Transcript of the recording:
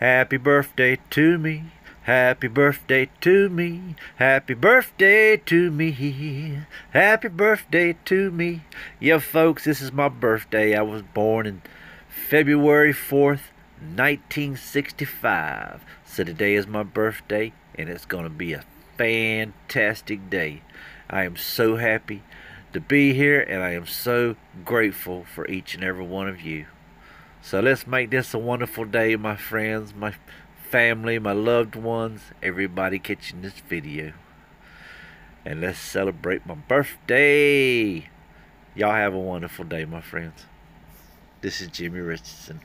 Happy birthday to me. Happy birthday to me. Happy birthday to me. Happy birthday to me. Yeah, folks, this is my birthday. I was born in February 4th, 1965. So today is my birthday, and it's going to be a fantastic day. I am so happy to be here, and I am so grateful for each and every one of you. So let's make this a wonderful day, my friends, my family, my loved ones, everybody catching this video. And let's celebrate my birthday. Y'all have a wonderful day, my friends. This is Jimmy Richardson.